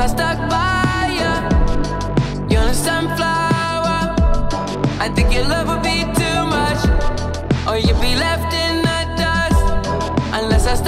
I stuck by you. You're a sunflower. I think your love would be too much, or you'd be left in the dust unless I.